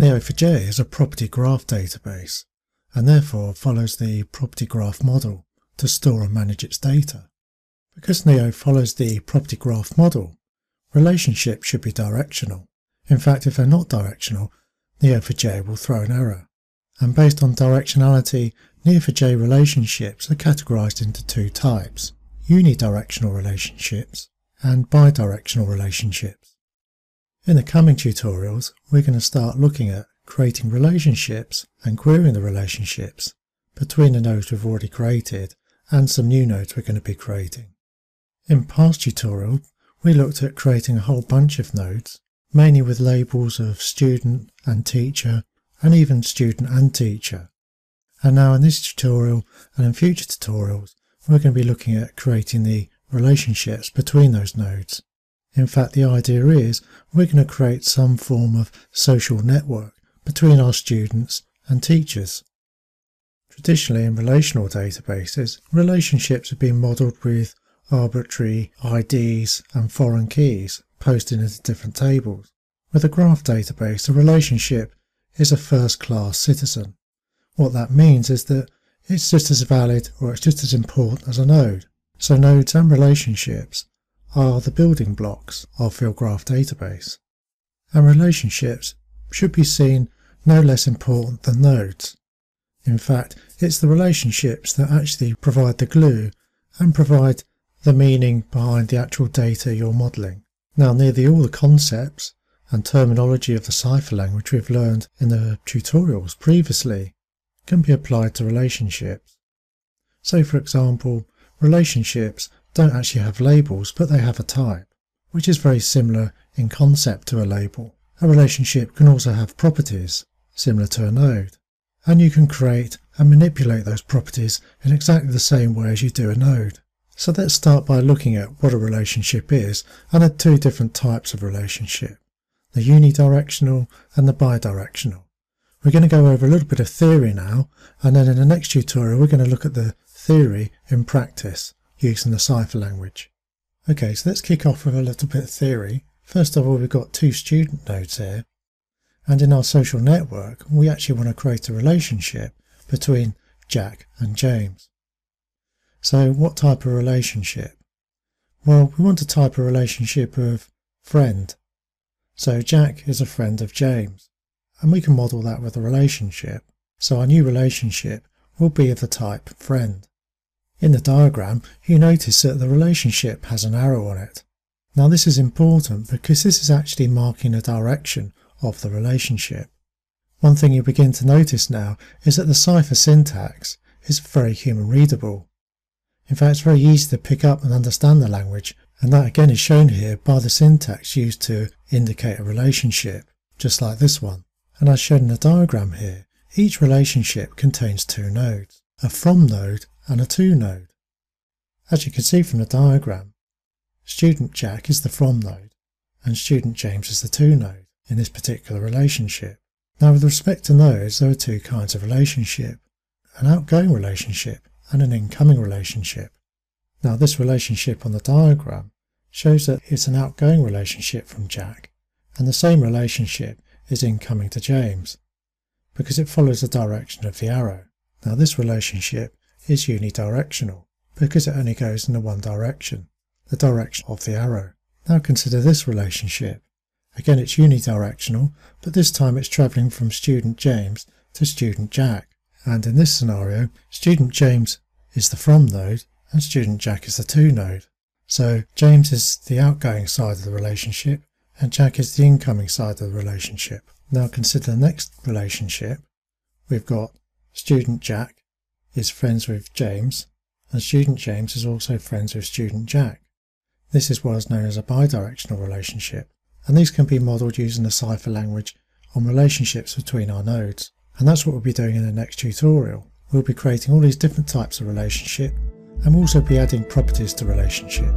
Neo4j is a property graph database and therefore follows the property graph model to store and manage its data. Because Neo follows the property graph model, relationships should be directional. In fact, if they're not directional, Neo4j will throw an error. And based on directionality, Neo4j relationships are categorized into two types, unidirectional relationships and bidirectional relationships. In the coming tutorials, we're going to start looking at creating relationships and querying the relationships between the nodes we've already created and some new nodes we're going to be creating. In past tutorials, we looked at creating a whole bunch of nodes, mainly with labels of student and teacher and even student and teacher. And now in this tutorial and in future tutorials, we're going to be looking at creating the relationships between those nodes. In fact, the idea is we're going to create some form of social network between our students and teachers. Traditionally, in relational databases, relationships have been modeled with arbitrary IDs and foreign keys posted into different tables. With a graph database, a relationship is a first-class citizen. What that means is that it's just as valid or it's just as important as a node. So nodes and relationships are the building blocks of your graph database. And relationships should be seen no less important than nodes. In fact, it's the relationships that actually provide the glue and provide the meaning behind the actual data you're modeling. Now, nearly all the concepts and terminology of the Cypher language we've learned in the tutorials previously can be applied to relationships. So, for example, relationships don't actually have labels, but they have a type, which is very similar in concept to a label. A relationship can also have properties, similar to a node, and you can create and manipulate those properties in exactly the same way as you do a node. So let's start by looking at what a relationship is and the two different types of relationship, the unidirectional and the bidirectional. We're going to go over a little bit of theory now, and then in the next tutorial we're going to look at the theory in practice using the Cypher language. Okay, so let's kick off with a little bit of theory. First of all, we've got two student nodes here. And in our social network, we actually want to create a relationship between Jack and James. So what type of relationship? Well, we want a type of relationship of friend. So Jack is a friend of James. And we can model that with a relationship. So our new relationship will be of the type friend. In the diagram, you notice that the relationship has an arrow on it. Now this is important because this is actually marking a direction of the relationship. One thing you begin to notice now is that the Cypher syntax is very human readable. In fact, it's very easy to pick up and understand the language, and that again is shown here by the syntax used to indicate a relationship, just like this one. And as shown in the diagram here, each relationship contains two nodes, a from node and a to node. As you can see from the diagram, student Jack is the from node and student James is the to node in this particular relationship. Now with respect to nodes, there are two kinds of relationship, an outgoing relationship and an incoming relationship. Now this relationship on the diagram shows that it's an outgoing relationship from Jack and the same relationship is incoming to James because it follows the direction of the arrow. Now this relationship is unidirectional because it only goes in the one direction, the direction of the arrow. Now consider this relationship. Again, it's unidirectional, but this time it's travelling from student James to student Jack. And in this scenario, student James is the from node and student Jack is the to node. So James is the outgoing side of the relationship and Jack is the incoming side of the relationship. Now consider the next relationship. We've got student Jack is friends with James, and student James is also friends with student Jack. This is what is known as a bidirectional relationship, and these can be modelled using the Cypher language on relationships between our nodes. And that's what we'll be doing in the next tutorial. We'll be creating all these different types of relationship, and we'll also be adding properties to relationship.